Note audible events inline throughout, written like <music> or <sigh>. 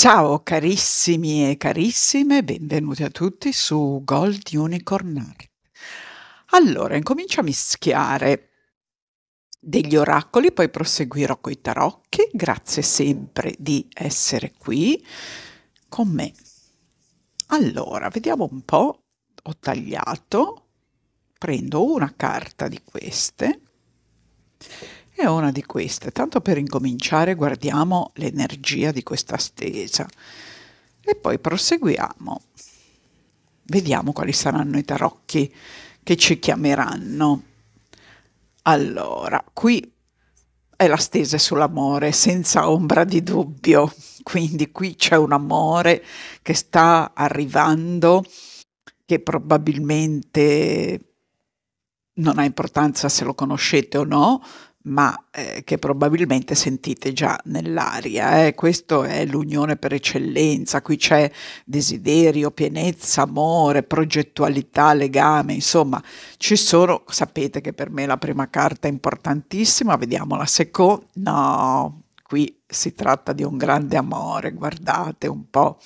Ciao carissimi e carissime, benvenuti a tutti su Gold Unicorn Art. Allora, incomincio a mischiare degli oracoli, poi proseguirò coi tarocchi. Grazie sempre di essere qui con me. Allora, vediamo un po'. Ho tagliato, prendo una carta di queste e una di queste. Tanto per incominciare guardiamo l'energia di questa stesa e poi proseguiamo. Vediamo quali saranno i tarocchi che ci chiameranno. Allora, qui è la stesa sull'amore, senza ombra di dubbio. Quindi qui c'è un amore che sta arrivando, che probabilmente non ha importanza se lo conoscete o no, ma eh, che probabilmente sentite già nell'aria. Eh? Questo è l'unione per eccellenza, qui c'è desiderio, pienezza, amore, progettualità, legame, insomma, ci sono, sapete che per me la prima carta è importantissima, vediamo la seconda, no, qui si tratta di un grande amore, guardate un po'.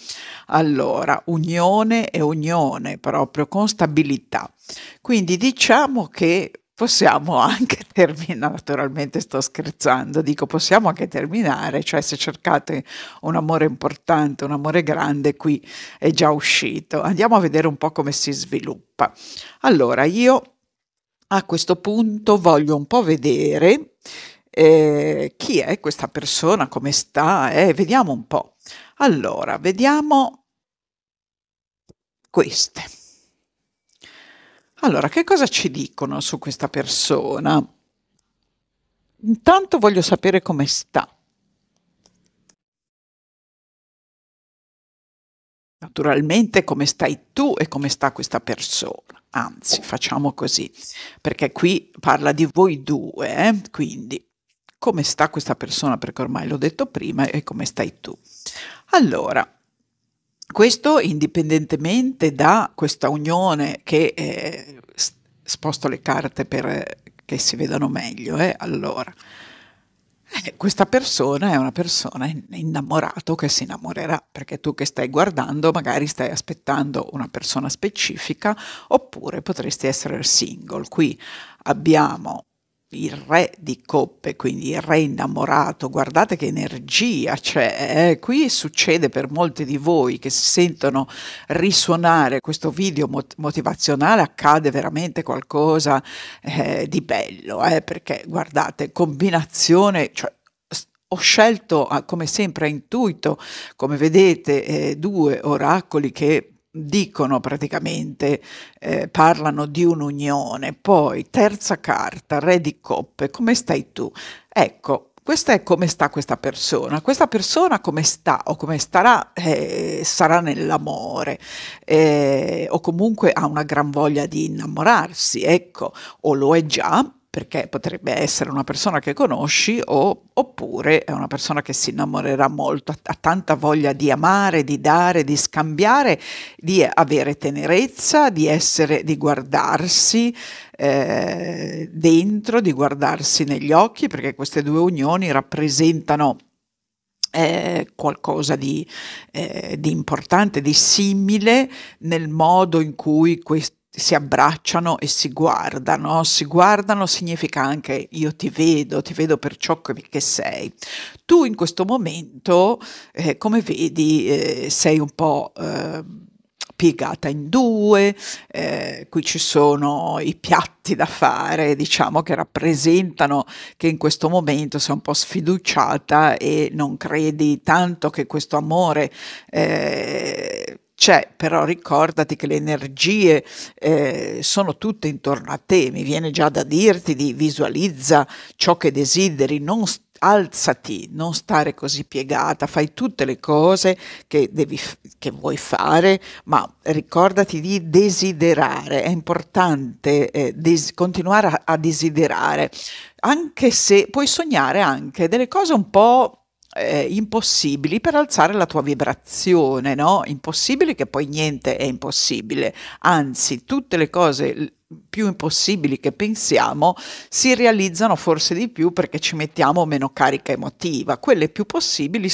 Allora, unione e unione proprio con stabilità. Quindi diciamo che possiamo anche <laughs> terminare, naturalmente sto scherzando, dico possiamo anche terminare, cioè se cercate un amore importante, un amore grande, qui è già uscito. Andiamo a vedere un po' come si sviluppa. Allora, io a questo punto voglio un po' vedere eh, chi è questa persona, come sta, eh, vediamo un po'. Allora, vediamo queste. Allora, che cosa ci dicono su questa persona? Intanto voglio sapere come sta. Naturalmente come stai tu e come sta questa persona. Anzi, facciamo così, perché qui parla di voi due, eh? quindi come sta questa persona, perché ormai l'ho detto prima, e come stai tu. Allora, questo indipendentemente da questa unione che eh, sposto le carte per eh, che si vedano meglio, eh? allora eh, questa persona è una persona innamorata che si innamorerà, perché tu che stai guardando magari stai aspettando una persona specifica oppure potresti essere single. Qui abbiamo il re di coppe, quindi il re innamorato, guardate che energia c'è. Eh? Qui succede per molti di voi che si sentono risuonare questo video mot- motivazionale, accade veramente qualcosa eh, di bello, eh? perché guardate, combinazione, cioè, ho scelto, ah, come sempre a intuito, come vedete, eh, due oracoli che dicono praticamente, eh, parlano di un'unione. Poi, terza carta, re di coppe, come stai tu? Ecco, questa è come sta questa persona. Questa persona come sta o come starà eh, sarà nell'amore eh, o comunque ha una gran voglia di innamorarsi, ecco, o lo è già perché potrebbe essere una persona che conosci o, oppure è una persona che si innamorerà molto, ha tanta voglia di amare, di dare, di scambiare, di avere tenerezza, di essere, di guardarsi eh, dentro, di guardarsi negli occhi, perché queste due unioni rappresentano eh, qualcosa di, eh, di importante, di simile nel modo in cui questo si abbracciano e si guardano. Si guardano significa anche io ti vedo, ti vedo per ciò che sei. Tu in questo momento, eh, come vedi, eh, sei un po' eh, piegata in due, eh, qui ci sono i piatti da fare, diciamo che rappresentano che in questo momento sei un po' sfiduciata e non credi tanto che questo amore eh, c'è, però ricordati che le energie eh, sono tutte intorno a te, mi viene già da dirti di visualizza ciò che desideri, non alzati, non stare così piegata, fai tutte le cose che, devi, che vuoi fare, ma ricordati di desiderare, è importante eh, des- continuare a, a desiderare, anche se puoi sognare anche delle cose un po' eh, impossibili per alzare la tua vibrazione, no? Impossibili che poi niente è impossibile, anzi tutte le cose più impossibili che pensiamo si realizzano forse di più perché ci mettiamo meno carica emotiva. Quelle più possibili,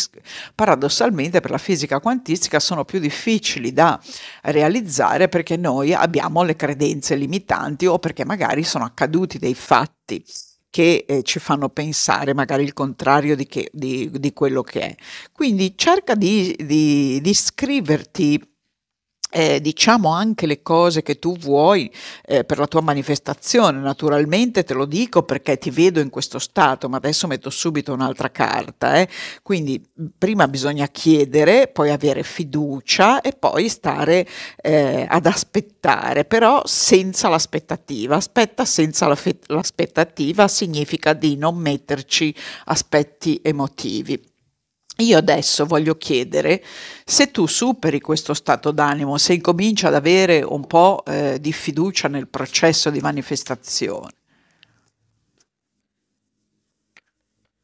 paradossalmente, per la fisica quantistica sono più difficili da realizzare perché noi abbiamo le credenze limitanti o perché magari sono accaduti dei fatti che eh, ci fanno pensare magari il contrario di, che, di, di, quello che è. Quindi cerca di, di, di scriverti eh, diciamo anche le cose che tu vuoi eh, per la tua manifestazione. Naturalmente te lo dico perché ti vedo in questo stato, ma adesso metto subito un'altra carta. Eh. Quindi prima bisogna chiedere, poi avere fiducia e poi stare eh, ad aspettare, però senza l'aspettativa. Aspetta senza la l'aspettativa significa di non metterci aspetti emotivi. Io adesso voglio chiedere se tu superi questo stato d'animo, se incominci ad avere un po' eh, di fiducia nel processo di manifestazione.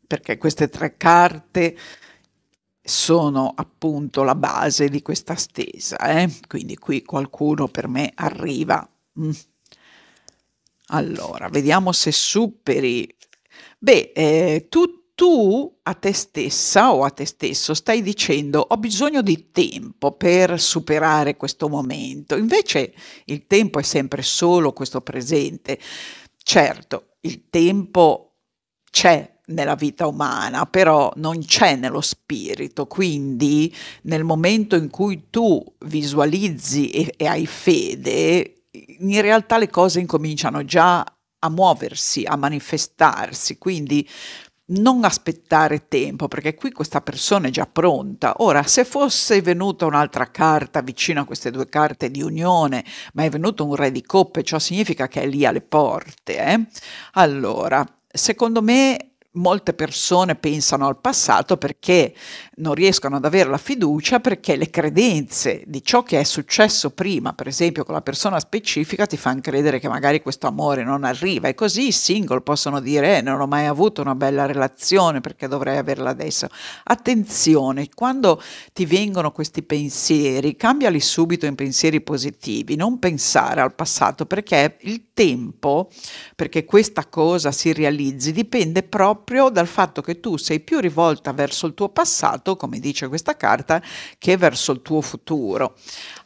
Perché queste tre carte sono appunto la base di questa stesa, eh? quindi qui qualcuno per me arriva. Mm. Allora, vediamo se superi. Beh, eh, tutti tu a te stessa o a te stesso stai dicendo ho bisogno di tempo per superare questo momento, invece il tempo è sempre solo questo presente. Certo, il tempo c'è nella vita umana, però non c'è nello spirito, quindi nel momento in cui tu visualizzi e, e hai fede, in realtà le cose incominciano già a muoversi, a manifestarsi, quindi non aspettare tempo, perché qui questa persona è già pronta. Ora, se fosse venuta un'altra carta vicino a queste due carte di unione, ma è venuto un re di coppe, ciò significa che è lì alle porte. Eh? Allora, secondo me molte persone pensano al passato perché non riescono ad avere la fiducia perché le credenze di ciò che è successo prima, per esempio con la persona specifica, ti fanno credere che magari questo amore non arriva e così i single possono dire eh, non ho mai avuto una bella relazione perché dovrei averla adesso. Attenzione, quando ti vengono questi pensieri, cambiali subito in pensieri positivi, non pensare al passato perché il tempo perché questa cosa si realizzi dipende proprio proprio dal fatto che tu sei più rivolta verso il tuo passato, come dice questa carta, che verso il tuo futuro.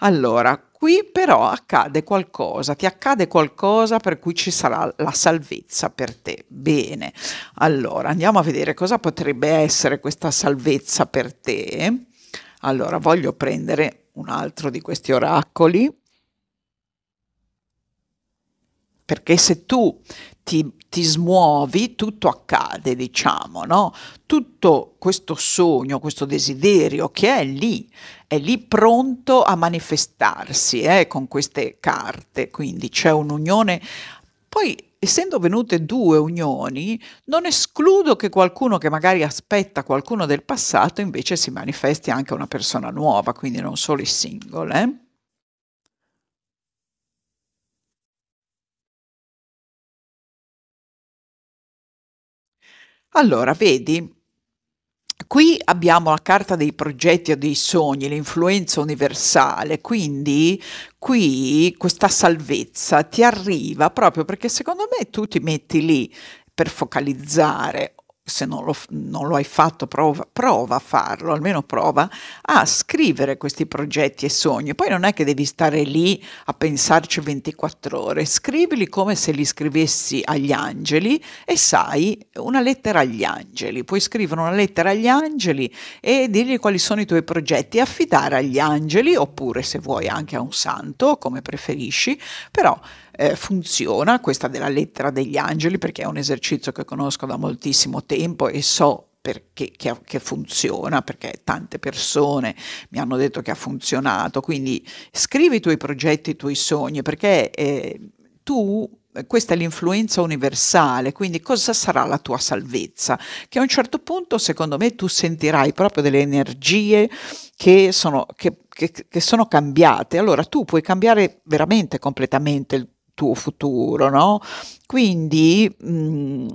Allora, Qui però accade qualcosa, ti accade qualcosa per cui ci sarà la salvezza per te. Bene, allora andiamo a vedere cosa potrebbe essere questa salvezza per te. Allora voglio prendere un altro di questi oracoli, perché se tu ti ti smuovi, tutto accade, diciamo, no? Tutto questo sogno, questo desiderio che è lì, è lì pronto a manifestarsi eh, con queste carte, quindi c'è un'unione. Poi essendo venute due unioni, non escludo che qualcuno che magari aspetta qualcuno del passato invece si manifesti anche una persona nuova, quindi non solo i single. Eh? Allora, vedi, qui abbiamo la carta dei progetti o dei sogni, l'influenza universale, quindi qui questa salvezza ti arriva proprio perché secondo me tu ti metti lì per focalizzare se non lo, non lo, hai fatto, prova, prova, a farlo, almeno prova a scrivere questi progetti e sogni. Poi non è che devi stare lì a pensarci 24 ore, scrivili come se li scrivessi agli angeli e sai, una lettera agli angeli. Puoi scrivere una lettera agli angeli e dirgli quali sono i tuoi progetti, affidare agli angeli oppure se vuoi anche a un santo, come preferisci, però eh, funziona, questa della lettera degli angeli, perché è un esercizio che conosco da moltissimo tempo e so perché, che, che, funziona, perché tante persone mi hanno detto che ha funzionato. Quindi scrivi i tuoi progetti, i tuoi sogni, perché eh, tu questa è l'influenza universale, quindi cosa sarà la tua salvezza? Che a un certo punto, secondo me, tu sentirai proprio delle energie che sono, che, che, che sono cambiate. Allora tu puoi cambiare veramente completamente il tuo futuro, no? Quindi mh,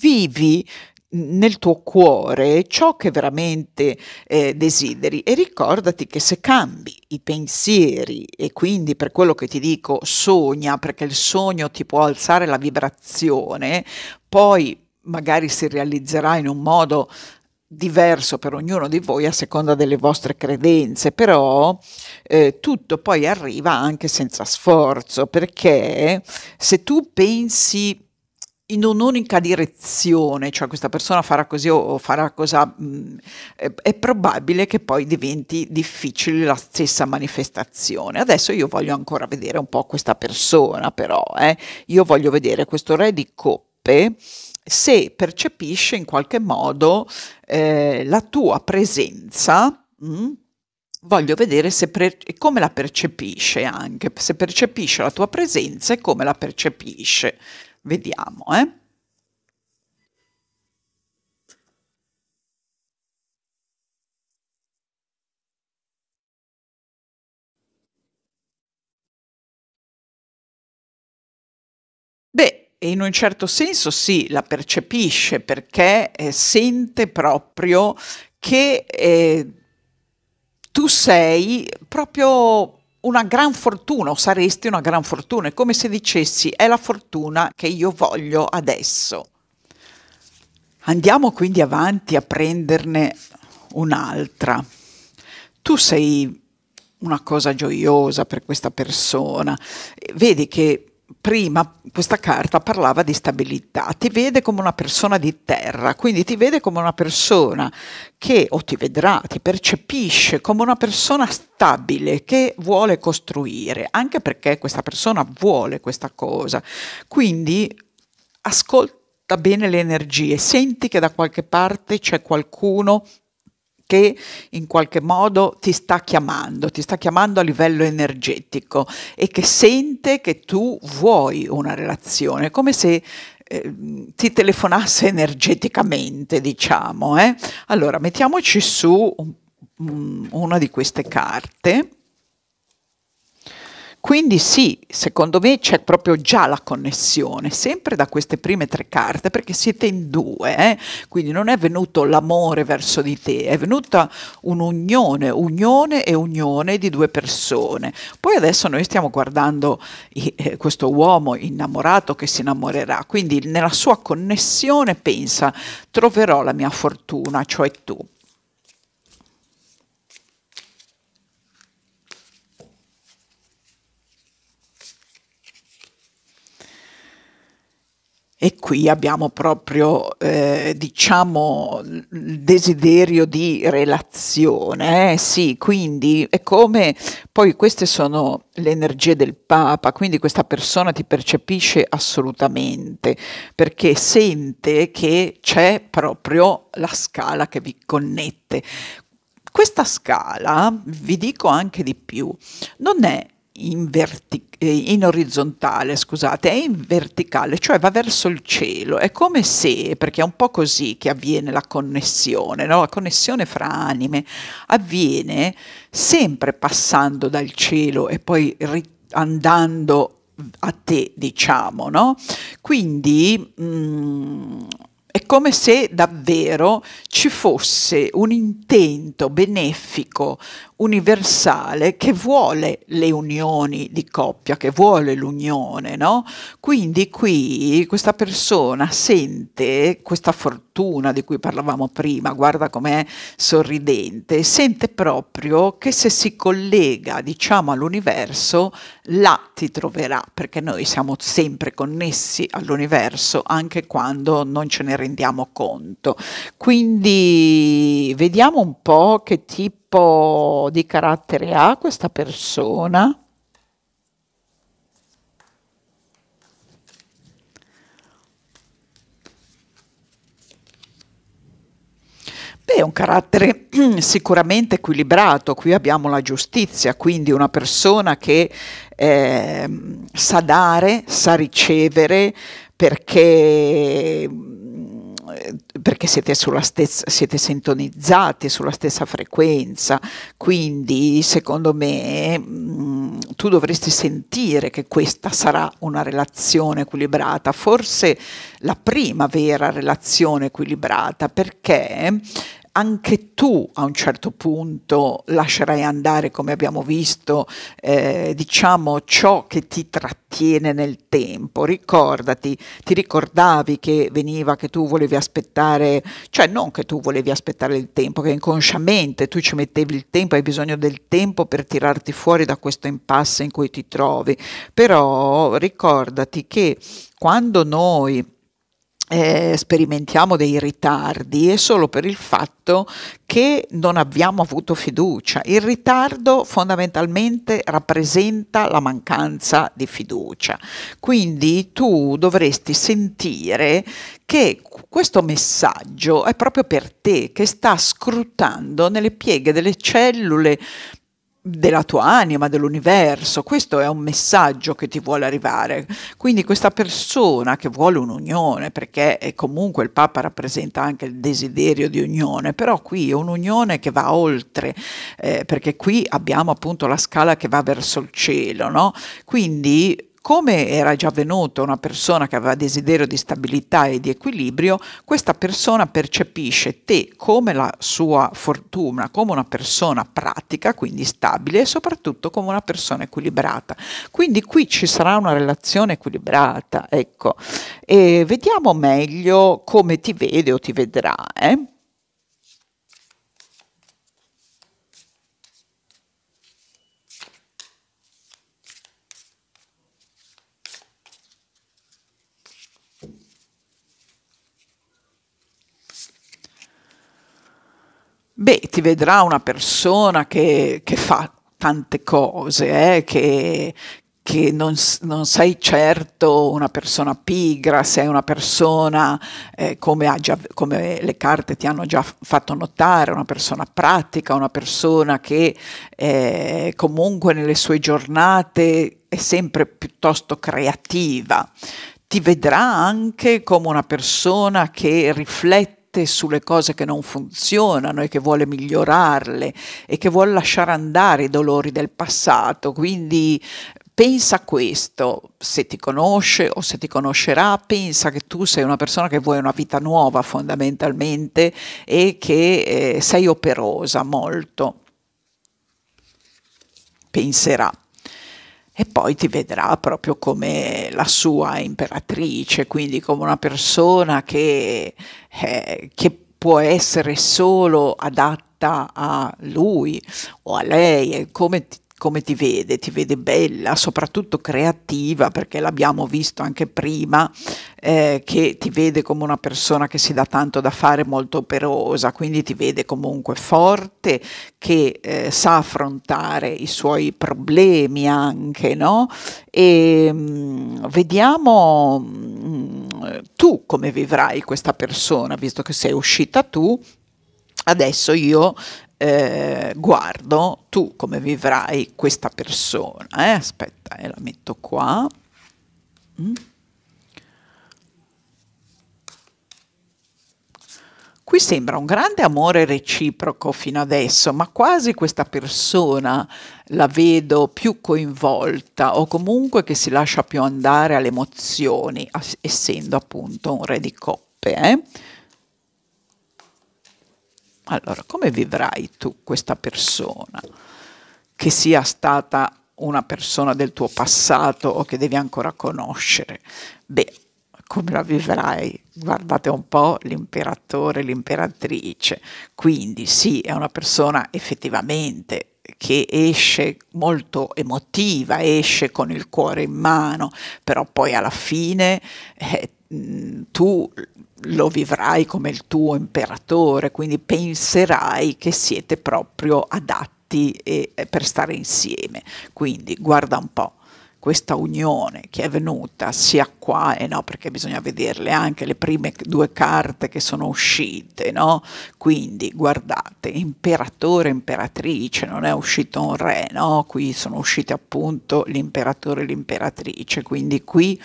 vivi nel tuo cuore ciò che veramente eh, desideri e ricordati che se cambi i pensieri e quindi per quello che ti dico sogna perché il sogno ti può alzare la vibrazione, poi magari si realizzerà in un modo diverso per ognuno di voi a seconda delle vostre credenze, però eh, tutto poi arriva anche senza sforzo, perché se tu pensi in un'unica direzione, cioè questa persona farà così o farà cosa, mh, mm, è, è, probabile che poi diventi difficile la stessa manifestazione. Adesso io voglio ancora vedere un po' questa persona, però, eh. io voglio vedere questo re di coppe se percepisce in qualche modo eh, la tua presenza. Mh, mm, voglio vedere pre- come la percepisce anche, se percepisce la tua presenza e come la percepisce. Vediamo, eh. Beh, in un certo senso sì, la percepisce perché eh, sente proprio che eh, tu sei proprio una gran fortuna o saresti una gran fortuna, è come se dicessi è la fortuna che io voglio adesso. Andiamo quindi avanti a prenderne un'altra. Tu sei una cosa gioiosa per questa persona, vedi che prima questa carta parlava di stabilità, ti vede come una persona di terra, quindi ti vede come una persona che o ti vedrà, ti percepisce come una persona stabile che vuole costruire, anche perché questa persona vuole questa cosa. Quindi ascolta bene le energie, senti che da qualche parte c'è qualcuno che in qualche modo ti sta chiamando, ti sta chiamando a livello energetico e che sente che tu vuoi una relazione, come se eh, ti telefonasse energeticamente, diciamo. Eh? Allora, mettiamoci su una di queste carte. Quindi sì, secondo me c'è proprio già la connessione, sempre da queste prime tre carte, perché siete in due, eh? quindi non è venuto l'amore verso di te, è venuta un'unione, unione e unione di due persone. Poi adesso noi stiamo guardando eh, questo uomo innamorato che si innamorerà, quindi nella sua connessione pensa troverò la mia fortuna, cioè tu. E qui abbiamo proprio, eh, diciamo, il desiderio di relazione, eh? sì, quindi è come, poi queste sono le energie del Papa, quindi questa persona ti percepisce assolutamente, perché sente che c'è proprio la scala che vi connette. Questa scala, vi dico anche di più, non è in, eh, in, orizzontale, scusate, è in verticale, cioè va verso il cielo. È come se, perché è un po' così che avviene la connessione, no? la connessione fra anime avviene sempre passando dal cielo e poi andando a te, diciamo, no? Quindi mh, mm, è come se davvero ci fosse un intento benefico, universale che vuole le unioni di coppia, che vuole l'unione, no? Quindi qui questa persona sente questa fortuna di cui parlavamo prima, guarda com'è sorridente, sente proprio che se si collega, diciamo, all'universo, là ti troverà, perché noi siamo sempre connessi all'universo anche quando non ce ne rendiamo conto. Quindi vediamo un po' che tipo tipo di carattere ha questa persona? Beh, un carattere <clears throat> sicuramente equilibrato, qui abbiamo la giustizia, quindi una persona che eh, sa dare, sa ricevere, perché perché siete, sulla stessa, siete sintonizzati sulla stessa frequenza, quindi secondo me mh, mm, tu dovresti sentire che questa sarà una relazione equilibrata, forse la prima vera relazione equilibrata, perché anche tu a un certo punto lascerai andare, come abbiamo visto, eh, diciamo ciò che ti trattiene nel tempo. Ricordati, ti ricordavi che veniva che tu volevi aspettare, cioè non che tu volevi aspettare il tempo, che inconsciamente tu ci mettevi il tempo, hai bisogno del tempo per tirarti fuori da questo impasse in cui ti trovi. Però ricordati che quando noi eh, sperimentiamo dei ritardi è solo per il fatto che non abbiamo avuto fiducia. Il ritardo fondamentalmente rappresenta la mancanza di fiducia. Quindi tu dovresti sentire che questo messaggio è proprio per te, che sta scrutando nelle pieghe delle cellule della tua anima, dell'universo. Questo è un messaggio che ti vuole arrivare. Quindi questa persona che vuole un'unione, perché comunque il Papa rappresenta anche il desiderio di unione, però qui è un'unione che va oltre, eh, perché qui abbiamo appunto la scala che va verso il cielo, no? Quindi come era già venuto una persona che aveva desiderio di stabilità e di equilibrio, questa persona percepisce te come la sua fortuna, come una persona pratica, quindi stabile e soprattutto come una persona equilibrata. Quindi qui ci sarà una relazione equilibrata, ecco. E vediamo meglio come ti vede o ti vedrà, eh? Beh, ti vedrà una persona che, che fa tante cose, eh, che, che non, non, sei certo una persona pigra, sei una persona, eh, come, già, come, le carte ti hanno già fatto notare, una persona pratica, una persona che eh, comunque nelle sue giornate è sempre piuttosto creativa. Ti vedrà anche come una persona che riflette riflette sulle cose che non funzionano e che vuole migliorarle e che vuole lasciare andare i dolori del passato. Quindi pensa a questo, se ti conosce o se ti conoscerà, pensa che tu sei una persona che vuoi una vita nuova fondamentalmente e che eh, sei operosa molto. Penserà e poi ti vedrà proprio come la sua imperatrice, quindi come una persona che, eh, che può essere solo adatta a lui o a lei, come ti come ti vede, ti vede bella, soprattutto creativa, perché l'abbiamo visto anche prima, eh, che ti vede come una persona che si dà tanto da fare, molto operosa, quindi ti vede comunque forte, che eh, sa affrontare i suoi problemi anche, no? E mh, mm, vediamo mh, mm, tu come vivrai questa persona, visto che sei uscita tu, adesso io eh, guardo tu come vivrai questa persona. Eh? Aspetta, eh, la metto qua. Mm. Qui sembra un grande amore reciproco fino adesso, ma quasi questa persona la vedo più coinvolta o comunque che si lascia più andare alle emozioni, essendo appunto un re di coppe. Eh? Allora, come vivrai tu questa persona? Che sia stata una persona del tuo passato o che devi ancora conoscere? Beh, come la vivrai? Guardate un po' l'imperatore, l'imperatrice. Quindi sì, è una persona effettivamente che esce molto emotiva, esce con il cuore in mano, però poi alla fine eh, tu lo vivrai come il tuo imperatore, quindi penserai che siete proprio adatti e, e per stare insieme. Quindi guarda un po' questa unione che è venuta sia qua e no, perché bisogna vederle anche le prime due carte che sono uscite, no? Quindi guardate, imperatore imperatrice, non è uscito un re, no? Qui sono usciti appunto l'imperatore e l'imperatrice, quindi qui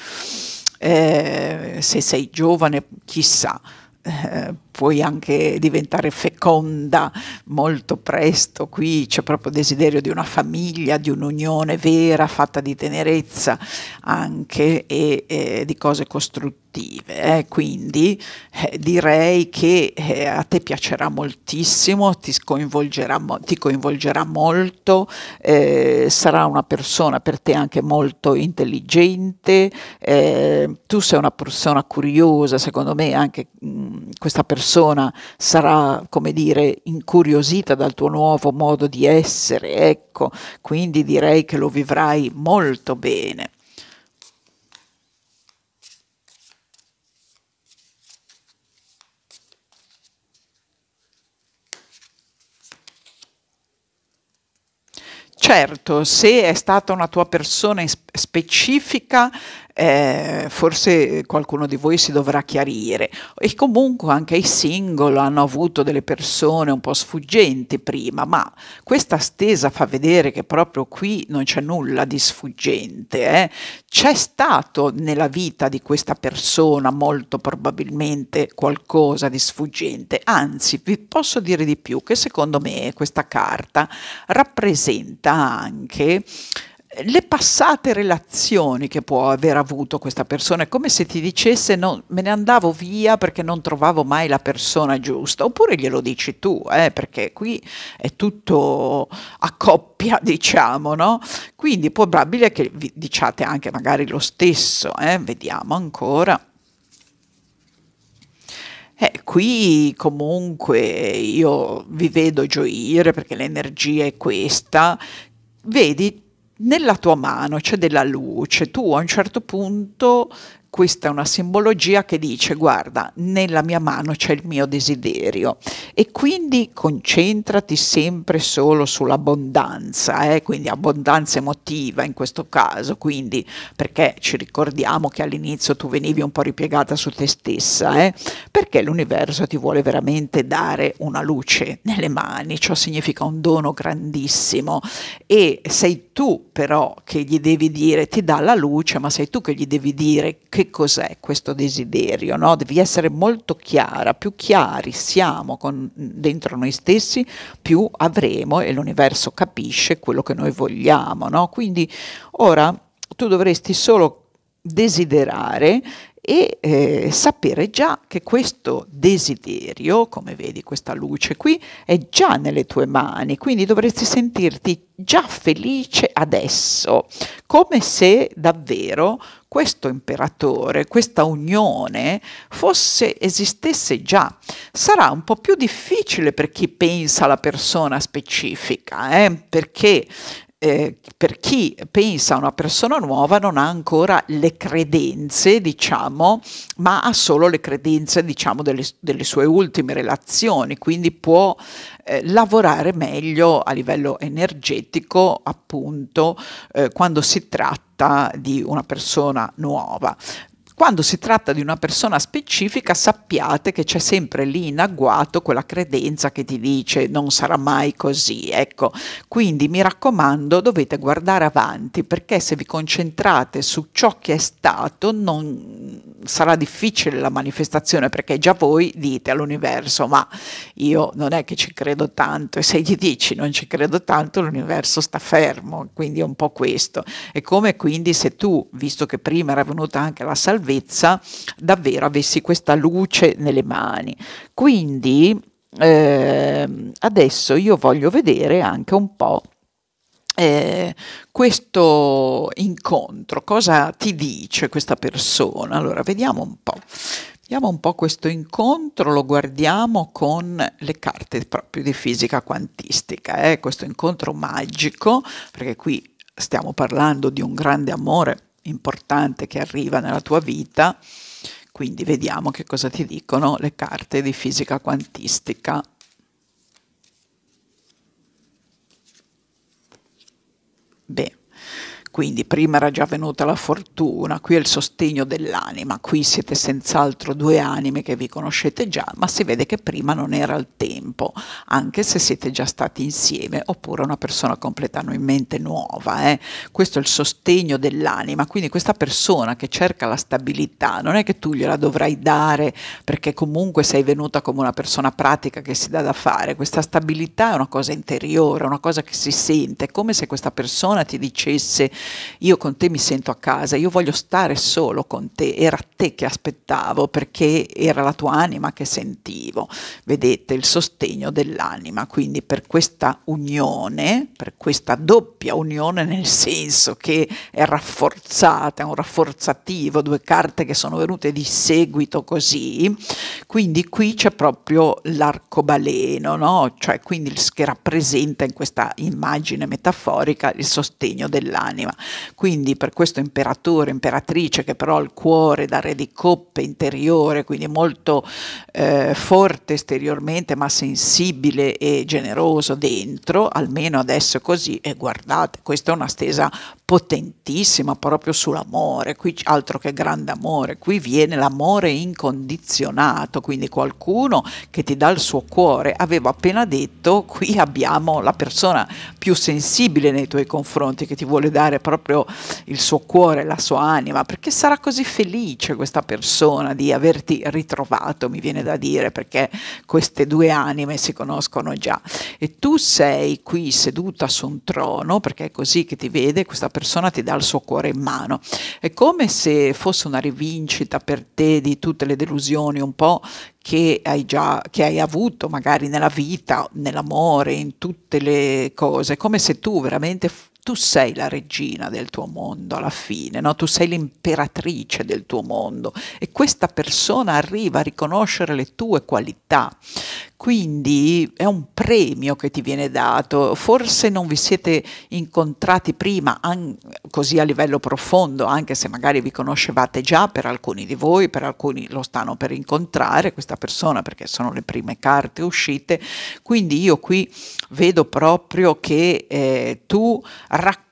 eh, se sei giovane chissà, eh, puoi anche diventare feconda molto presto, qui c'è proprio desiderio di una famiglia, di un'unione vera, fatta di tenerezza anche e, e di cose costruttive. Eh. Quindi eh, direi che eh, a te piacerà moltissimo, ti coinvolgerà, ti coinvolgerà molto, eh, sarà una persona per te anche molto intelligente, eh, tu sei una persona curiosa, secondo me anche mh, questa persona persona sarà, come dire, incuriosita dal tuo nuovo modo di essere, ecco, quindi direi che lo vivrai molto bene. Certo, se è stata una tua persona specifica, eh, forse qualcuno di voi si dovrà chiarire. E comunque anche i single hanno avuto delle persone un po' sfuggenti prima, ma questa stesa fa vedere che proprio qui non c'è nulla di sfuggente. Eh? C'è stato nella vita di questa persona molto probabilmente qualcosa di sfuggente, anzi vi posso dire di più che secondo me questa carta rappresenta anche le passate relazioni che può aver avuto questa persona è come se ti dicesse no, me ne andavo via perché non trovavo mai la persona giusta, oppure glielo dici tu, eh, perché qui è tutto a coppia, <laughs> diciamo, no? Quindi è probabile che vi diciate anche magari lo stesso, eh? vediamo ancora. Eh, qui comunque io vi vedo gioire perché l'energia è questa. Vedi, nella tua mano c'è della luce, tu a un certo punto questa è una simbologia che dice guarda nella mia mano c'è il mio desiderio e quindi concentrati sempre solo sull'abbondanza eh? quindi abbondanza emotiva in questo caso quindi perché ci ricordiamo che all'inizio tu venivi un po' ripiegata su te stessa eh? perché l'universo ti vuole veramente dare una luce nelle mani ciò significa un dono grandissimo e sei tu però che gli devi dire ti dà la luce ma sei tu che gli devi dire che cos'è questo desiderio, no? devi essere molto chiara, più chiari siamo con, dentro noi stessi, più avremo e l'universo capisce quello che noi vogliamo. No? Quindi ora tu dovresti solo desiderare e eh, sapere già che questo desiderio, come vedi questa luce qui, è già nelle tue mani, quindi dovresti sentirti già felice adesso, come se davvero questo imperatore, questa unione fosse, esistesse già. Sarà un po' più difficile per chi pensa alla persona specifica, eh? perché eh, per chi pensa a una persona nuova non ha ancora le credenze, diciamo, ma ha solo le credenze, diciamo, delle, delle sue ultime relazioni, quindi può eh, lavorare meglio a livello energetico, appunto, eh, quando si tratta di una persona nuova. Quando si tratta di una persona specifica sappiate che c'è sempre lì in agguato quella credenza che ti dice non sarà mai così, ecco. Quindi mi raccomando dovete guardare avanti perché se vi concentrate su ciò che è stato non sarà difficile la manifestazione perché già voi dite all'universo ma io non è che ci credo tanto e se gli dici non ci credo tanto l'universo sta fermo, quindi è un po' questo. È come quindi se tu, visto che prima era venuta anche la salvezza, salvezza davvero avessi questa luce nelle mani. Quindi eh, adesso io voglio vedere anche un po' eh, questo incontro, cosa ti dice questa persona? Allora, vediamo un po'. Vediamo un po' questo incontro, lo guardiamo con le carte proprio di fisica quantistica, eh? questo incontro magico, perché qui stiamo parlando di un grande amore importante che arriva nella tua vita, quindi vediamo che cosa ti dicono le carte di fisica quantistica. Beh, quindi prima era già venuta la fortuna, qui è il sostegno dell'anima, qui siete senz'altro due anime che vi conoscete già, ma si vede che prima non era il tempo, anche se siete già stati insieme, oppure una persona completamente nuova. Eh? Questo è il sostegno dell'anima, quindi questa persona che cerca la stabilità, non è che tu gliela dovrai dare perché comunque sei venuta come una persona pratica che si dà da fare, questa stabilità è una cosa interiore, una cosa che si sente, come se questa persona ti dicesse io con te mi sento a casa, io voglio stare solo con te, era te che aspettavo perché era la tua anima che sentivo. Vedete il sostegno dell'anima, quindi per questa unione, per questa doppia unione nel senso che è rafforzata, è un rafforzativo, due carte che sono venute di seguito così, quindi qui c'è proprio l'arcobaleno, no? Cioè quindi che rappresenta in questa immagine metaforica il sostegno dell'anima. Quindi per questo imperatore, imperatrice che però ha il cuore da re di coppe interiore, quindi molto eh, forte esteriormente ma sensibile e generoso dentro, almeno adesso è così e guardate, questa è una stesa potentissima proprio sull'amore, qui altro che grande amore, qui viene l'amore incondizionato, quindi qualcuno che ti dà il suo cuore. Avevo appena detto, qui abbiamo la persona più sensibile nei tuoi confronti che ti vuole dare proprio il suo cuore, la sua anima, perché sarà così felice questa persona di averti ritrovato, mi viene da dire, perché queste due anime si conoscono già. E tu sei qui seduta su un trono, perché è così che ti vede questa persona ti dà il suo cuore in mano. È come se fosse una rivincita per te di tutte le delusioni un po' che hai già che hai avuto magari nella vita, nell'amore, in tutte le cose, come se tu veramente tu sei la regina del tuo mondo alla fine, no? tu sei l'imperatrice del tuo mondo e questa persona arriva a riconoscere le tue qualità. Quindi è un premio che ti viene dato, forse non vi siete incontrati prima an- così a livello profondo, anche se magari vi conoscevate già per alcuni di voi, per alcuni lo stanno per incontrare questa persona perché sono le prime carte uscite, quindi io qui vedo proprio che eh, tu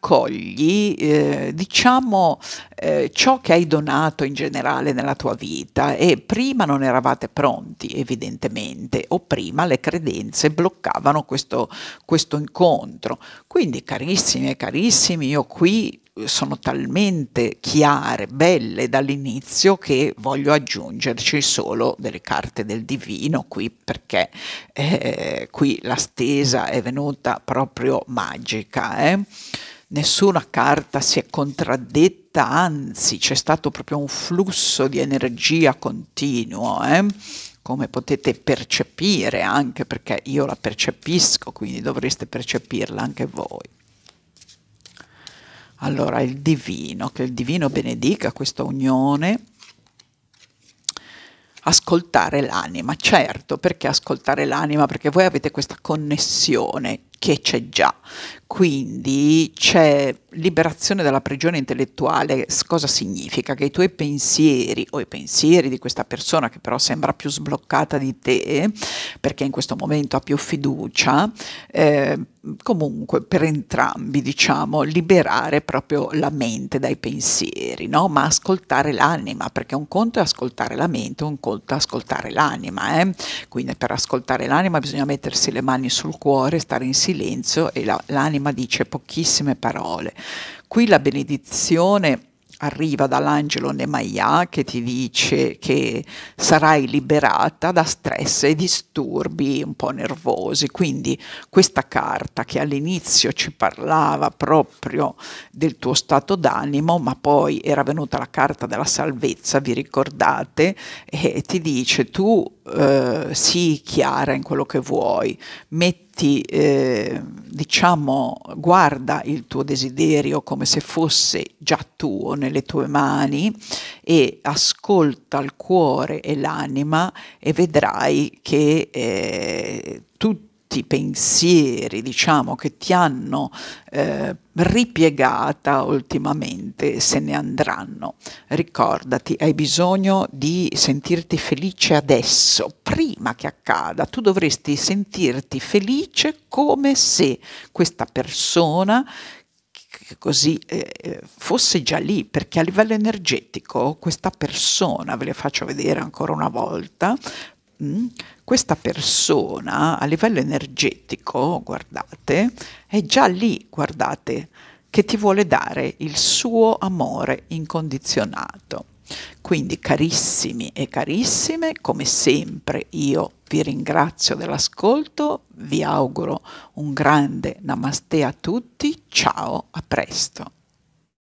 raccogli, eh, diciamo, eh, ciò che hai donato in generale nella tua vita e prima non eravate pronti, evidentemente, o prima le credenze bloccavano questo, questo incontro. Quindi, carissimi e carissimi, io qui sono talmente chiare, belle dall'inizio che voglio aggiungerci solo delle carte del divino qui perché eh, qui la stesa è venuta proprio magica. Eh? Nessuna carta si è contraddetta, anzi c'è stato proprio un flusso di energia continuo. Eh? come potete percepire anche perché io la percepisco, quindi dovreste percepirla anche voi. Allora il divino, che il divino benedica questa unione, ascoltare l'anima, certo, perché ascoltare l'anima? Perché voi avete questa connessione che c'è già, quindi c'è liberazione dalla prigione intellettuale. Cosa significa? Che i tuoi pensieri o i pensieri di questa persona che però sembra più sbloccata di te, perché in questo momento ha più fiducia, eh, comunque per entrambi diciamo liberare proprio la mente dai pensieri, no? ma ascoltare l'anima, perché un conto è ascoltare la mente, un conto è ascoltare l'anima. Eh? Quindi per ascoltare l'anima bisogna mettersi le mani sul cuore, stare in silenzio e la, l'anima ma dice pochissime parole. Qui la benedizione arriva dall'angelo Nemaia che ti dice che sarai liberata da stress e disturbi un po' nervosi. Quindi questa carta che all'inizio ci parlava proprio del tuo stato d'animo, ma poi era venuta la carta della salvezza, vi ricordate, e ti dice tu eh, sii chiara in quello che vuoi, metti ti eh, diciamo guarda il tuo desiderio come se fosse già tuo nelle tue mani e ascolta il cuore e l'anima e vedrai che eh, tutti i pensieri, diciamo, che ti hanno eh, ripiegata ultimamente se ne andranno. Ricordati, hai bisogno di sentirti felice adesso, prima che accada. Tu dovresti sentirti felice come se questa persona così eh, fosse già lì, perché a livello energetico questa persona, ve le faccio vedere ancora una volta, mm, questa persona a livello energetico, guardate, è già lì, guardate, che ti vuole dare il suo amore incondizionato. Quindi carissimi e carissime, come sempre io vi ringrazio dell'ascolto, vi auguro un grande namaste a tutti, ciao, a presto.